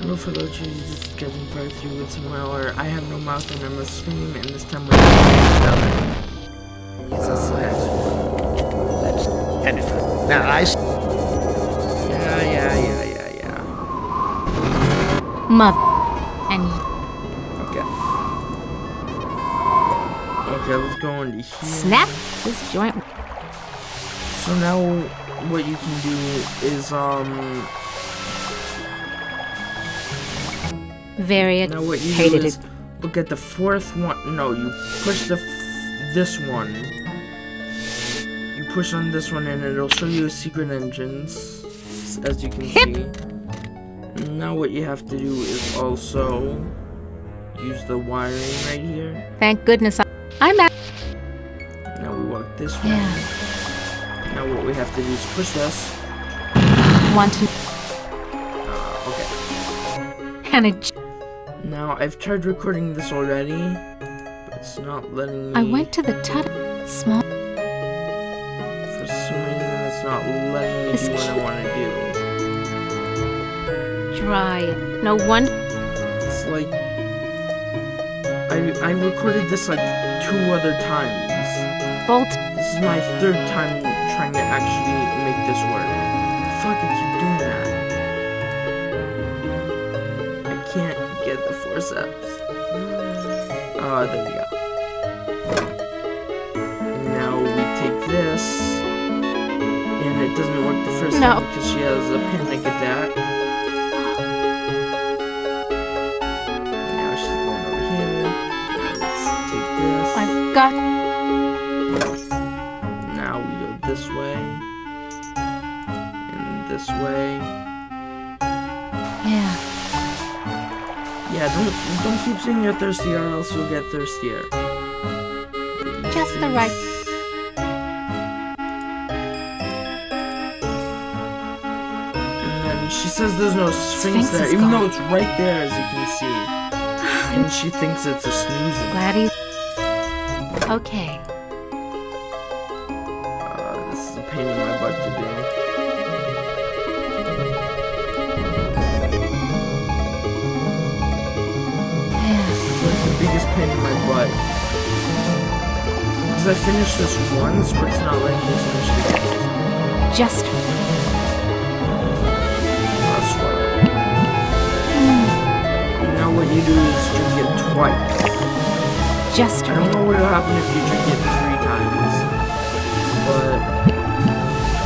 Hello fellow Jesus getting far through with some or I have no mouth and I must scream and this time we're gonna Yes, that's the last one. That's Jennifer. Now I. s- Yeah, yeah, yeah, yeah, yeah. Mother. And Okay. Okay, let's go into here. snap this joint. So now what you can do is um Very now what you hated do is it. look at the fourth one. No, you push the f this one. You push on this one and it'll show you secret engines as you can Hip. see. Now what you have to do is also use the wiring right here. Thank goodness I, I'm at. Now we walk this way. Yeah. Now what we have to do is push this. Want to. Uh, okay. And it. Now, I've tried recording this already, but it's not letting me. I went to the tut. Small. For some reason, it's not letting me It's do what I want to do. Dry it. No one... It's like. I, I recorded this like two other times. Bolt. This is my third time trying to actually make this work. Fuck, I forceps. Ah, there we go. And now we take this. And it doesn't work the first No. time because she has a panic attack. Now she's going over here. Now let's take this. I've got. Now we go this way. And this way. Yeah, don't don't keep saying you're thirsty or else you'll get thirstier. Just the right. And then she says there's no sphinx, Sphinx there, even though it's right there as you can see. And she thinks it's a snoozing. Glad he's. Okay. Biggest pain in my butt. Because I finished this once, but it's not letting me finish it again. Just. I swear. Now what you do is drink it twice. Just I don't know what will happen if you drink it three times. But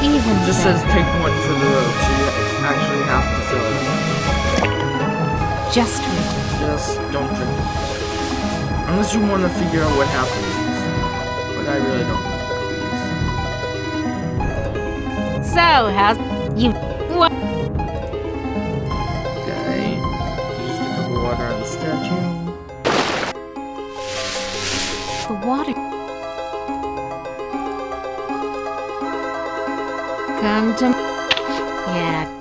Even it just better. says take one for the road, so you actually have to fill it. Just. Just don't drink it. Unless you want to figure out what happens. But I really don't know what happens. So, how's you? What? Okay. Used a cup of water on the statue. The water. Come to. Yeah.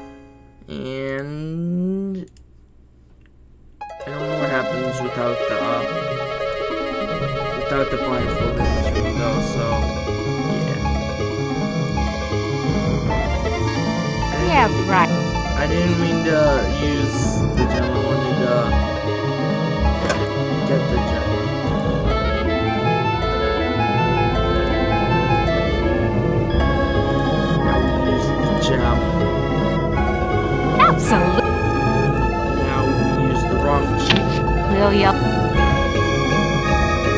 Didn't mean to use the gem. I wanted to get the gem. Now we use the gem. Absolutely. Now we use the wrong cheek. Will ya?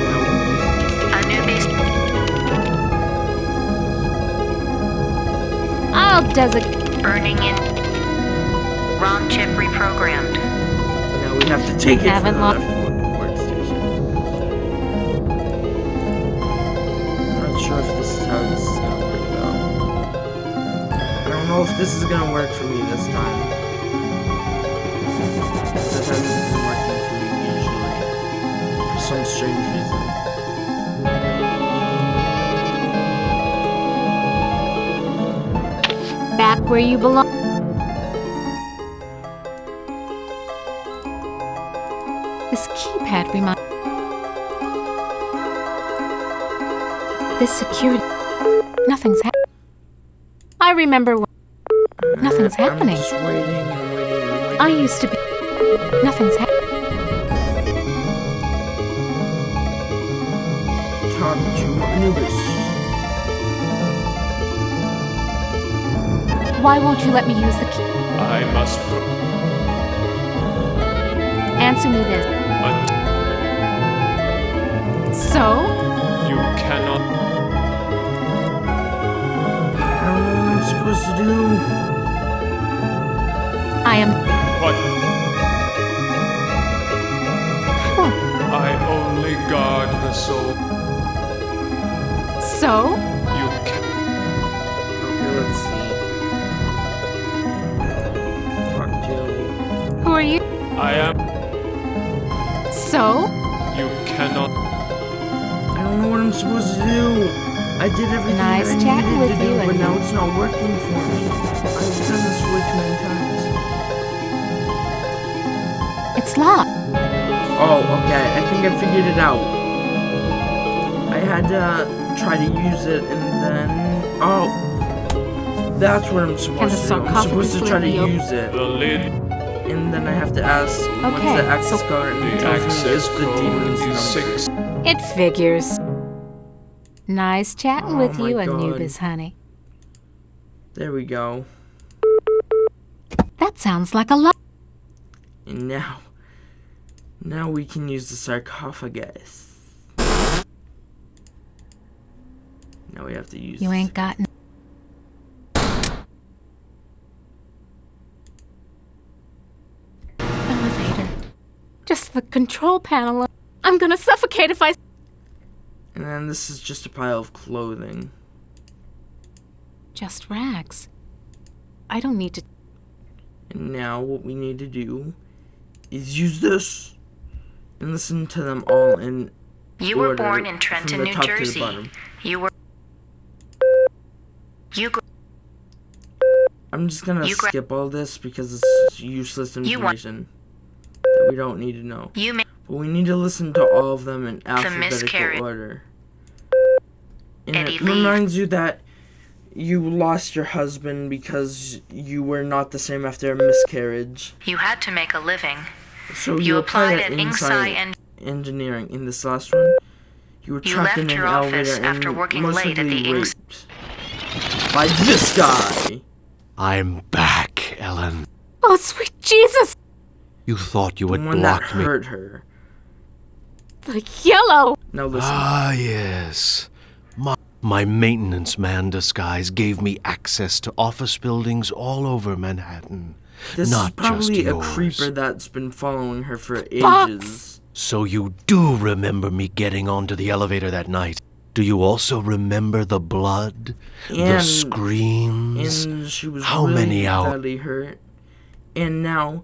Now we use Anubis I'll designate. burning in. ROM chip reprogrammed. Now we have to take it Haven't from the lost- left work- workstation. I'm not sure if this is how this is gonna work though. I don't know if this is gonna work for me this time. This hasn't been working for me usually. For some strange reason. Back where you belong. This keypad remind. This security. Nothing's happening. I remember when. Nothing's I'm happening. just waiting waiting waiting. I used to be. Nothing's happening. Talk to Anubis. Why won't you let me use the key? I must. Answer me this. But So? you cannot. I don't know what I'm supposed to do. I am. What? Oh, I only guard the soul. So? You can. Okay, let's see. Talk to. Who are you? I am. So? You cannot. I don't know what I'm supposed to do. I did everything Nice that I chatting needed with to do, but now it's not working for me. I've done this way too many times. It's locked. Oh, okay. I think I figured it out. I had to try to use it and then. Oh. That's what I'm supposed to do. I'm supposed to try to lid be use it. The lid. And then I have to ask what's Okay, the access so- code and The it tells me it's the code demon's number. six. It figures. Nice chatting Oh with you, God. Anubis, honey. There we go. That sounds like a lot. And now, now we can use the sarcophagus. Now we have to use. You ain't got. n- Elevator. Just the control panel. I'm gonna suffocate if I. And then this is just a pile of clothing. Just rags. I don't need to. And now what we need to do is use this and listen to them all in You were order born in from Trenton, the New top to the Jersey. bottom. You were. You gr- I'm just gonna skip all this because it's useless You information that we don't need to know. you ma- But we need to listen to all of them in alphabetical miscarriage. order. And Eddie it Lee. reminds you that you lost your husband because you were not the same after a miscarriage. you had to make a living. So You you, applied applied at at inside and engineering. In this last one, you were You trapped left in an your elevator office and after working most late at the Inks- raped by this guy. I'm back, Ellen. Oh, sweet Jesus! You thought you The had one that blocked me. hurt her. The yellow! Now listen. Ah, yes. My, my maintenance man disguise gave me access to office buildings all over Manhattan. this not is probably just a creeper that's been following her for box. ages. So you do remember me getting onto the elevator that night. Do you also remember the blood? the And- screams? and she was How really many hours? badly hurt. And now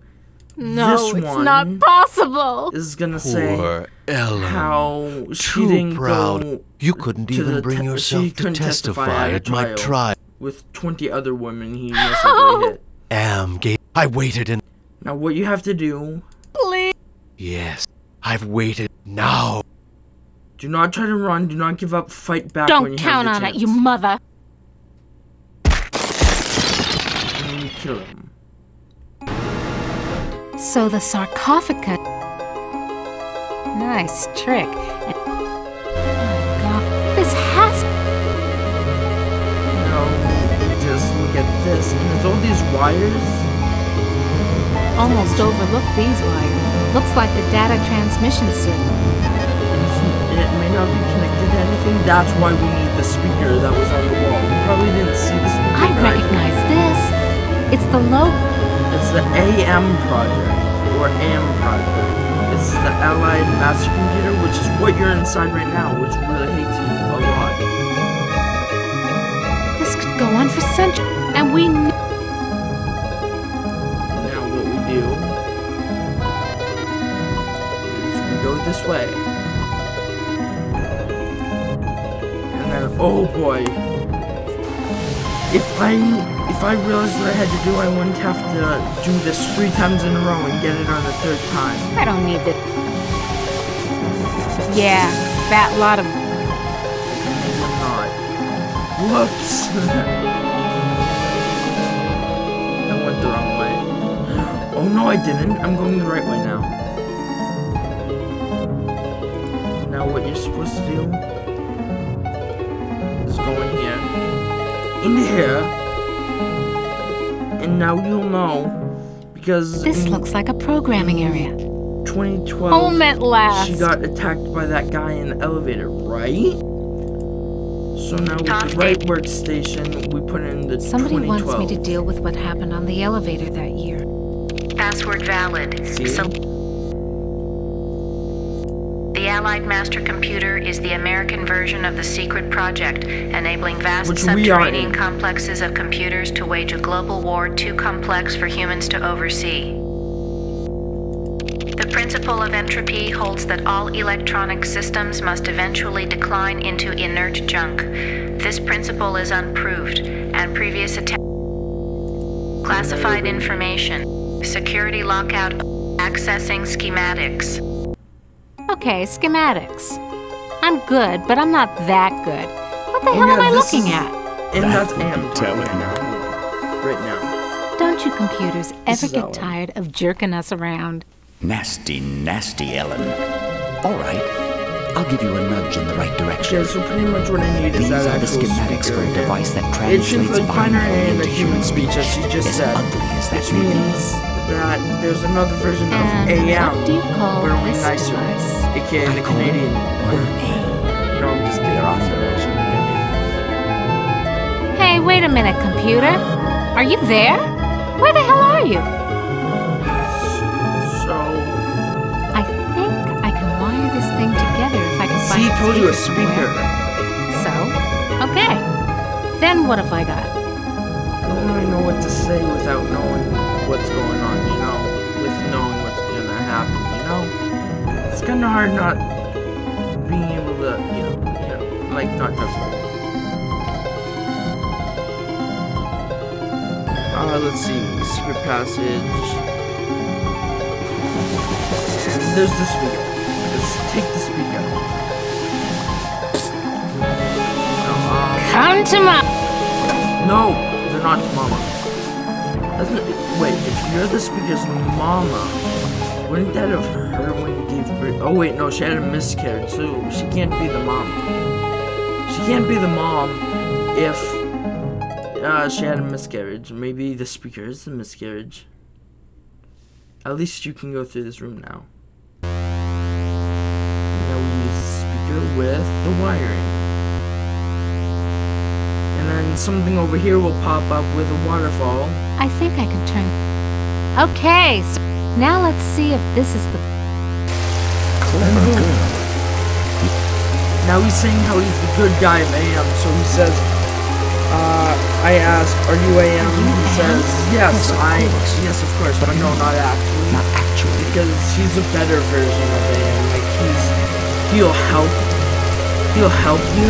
No, This it's one not possible! is gonna say Poor Ellen. how she Too didn't proud. go you couldn't to even the bring te- yourself to couldn't testify a at my trial. with 20 other women he necessarily hit. Am gave. I waited and Now what you have to do, Please! yes, I've waited. Now do not try to run, do not give up, fight back when Don't you count have on the it, chance. you mother! And then you kill him. So the sarcophagus. Nice trick. And- Oh, God. This has. Now, just look at this. And there's all these wires. Almost overlooked these wires. Looks like the data transmission system. and It may not be connected to anything. That's why we need the speaker that was on the wall. You probably didn't see the speaker. I recognize this. It's the logo. It's the AM project, or AM project. It's the Allied Master Computer, which is what you're inside right now, which really hates you a lot. This could go on for centuries. And we Now what we do is we go this way. And then, oh boy. If I if I realized what I had to do, I wouldn't have to do this three times in a row and get it on the third time. I don't need this. Yeah, fat lot of. Maybe not. Whoops. I went the wrong way. Oh no, I didn't. I'm going the right way now. Now what you're supposed to do into here, and now you'll know because This looks like a programming area. 2012 Home at last. she got attacked by that guy in the elevator, right? So now with the right workstation, we put in the Somebody 2012. wants me to deal with what happened on the elevator that year. Password valid. See? So the Allied Master Computer is the American version of the secret project, enabling vast Which subterranean complexes of computers to wage a global war too complex for humans to oversee. The principle of entropy holds that all electronic systems must eventually decline into inert junk. This principle is unproved, and previous attempts. Classified information, security lockout, accessing schematics. Okay, schematics. I'm good, but I'm not that good. What the Oh, hell yeah, am I looking is- at? And that's Am telling right now. Right now. Don't you computers ever get Ellen. tired of jerking us around? Nasty, nasty Ellen. All right, I'll give you a nudge in the right Okay, direction. so pretty much what I need is These that are the schematics speaker for a device that translates binary binary in the into human speech, as she just as said. ugly as that Which means that there's another version of AM, what do you call but only this nicer, device? aka I the Canadian one. No, I'm just kidding. They're on It's the not actually Canadian. Hey, wait a minute, computer. Are you there? Where the hell are you? So, I think I can wire this thing together if I can find see, a told you a speaker speaker. somewhere. So, okay. Then what have I got? I don't really know what to say without knowing what's going on, you know, with knowing what's gonna happen, you know? It's kinda hard not being able to, you know, you know, like not touch it. Uh, let's see, secret passage. And There's the speaker. Let's take the speaker. Uh, Come to my. no, they're not mama. Wait, if you're the speaker's mama, wouldn't that have her when you gave birth? Oh wait, no, she had a miscarriage too. She can't be the mom. She can't be the mom if uh, she had a miscarriage. Maybe the speaker is the miscarriage. At least you can go through this room now. Now we use the speaker with the wiring. And then something over here will pop up with a waterfall. I think I can turn. Okay, so now let's see if this is the. Clever girl. Now he's saying how he's the good guy of AM, so he says, uh, I ask, are you AM? you He AM? says, yes, Yes, of I, course. yes, of course, but no, not actually. Not actually. Because he's a better version of AM, like he's, he'll help, he'll help you.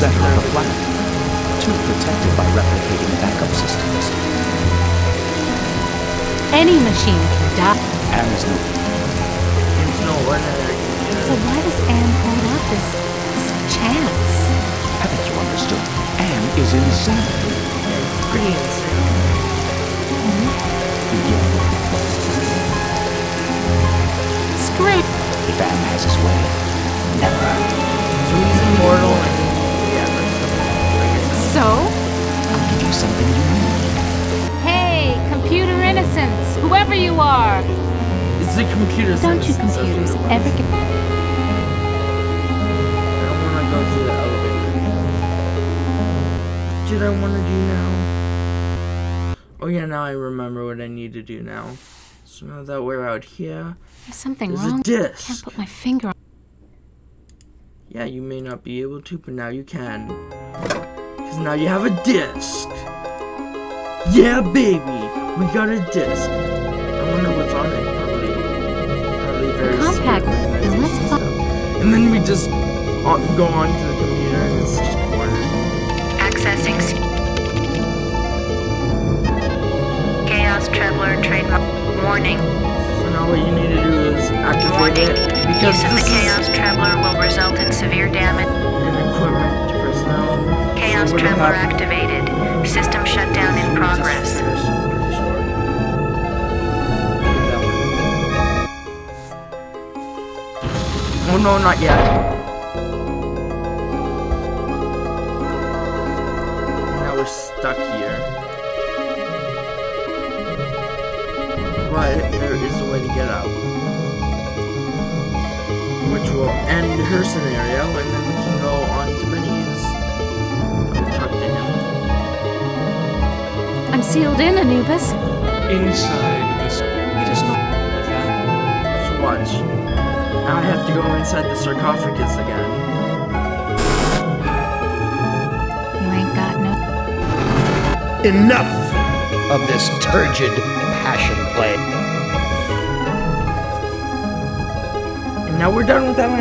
center of the planet. Too protected by replicating backup systems. Any machine can die. AM's no There's no ordinary So why does AM hold out this, this chance? I think you understood. AM is insane. It's pretty insane. Yeah, Screw. if AM has his way, computer's don't you innocence, that's what computers it ever get? I don't want to go through the elevator. Did I want to do now? Oh yeah, now I remember what I need to do now. So now that we're out here, There's something there's wrong. a disc. Can't put my finger on. Yeah, you may not be able to, but now you can. Because now you have a disc. Yeah, baby! We got a disc. I wonder what's Compact. secret Now let's and. And then we just on, go on to the computer and it's just pointers. Accessing Chaos Traveler trademark. Warning. So now what you need to do is activate Warning. it because Use of the Chaos Traveler will result in severe damage. is an equipment to personnel. Chaos so Traveler activated. System shutdown in progress. One. Oh no, not yet. Now we're stuck here. But there is a way to get out. Which will end her scenario, and then we can go on to Benny's. I'll talk to him. I'm sealed in, Anubis. Inside this. It is not that. So watch. Now I have to go inside the sarcophagus again. You ain't got no. Enough of this turgid passion play. And now we're done with that one.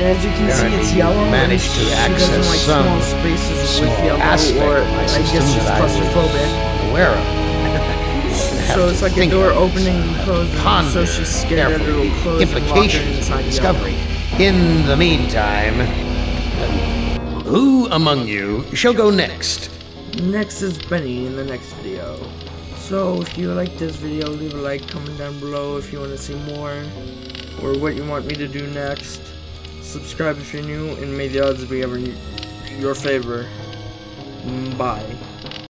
And as you can see, it's yellow. and managed to she doesn't access like some small spaces small with yellow, aspect or I guess system she's that I was claustrophobic. Aware of. So it's like a door opening and closing, Ponder so she's scared that it'll close and lock her implications of the discovery. In the meantime, who among you shall go next? Next is Benny in the next video. So if you like this video, leave a like, comment down below if you want to see more, or what you want me to do next. Subscribe if you're new, and may the odds be ever in your favor. Bye.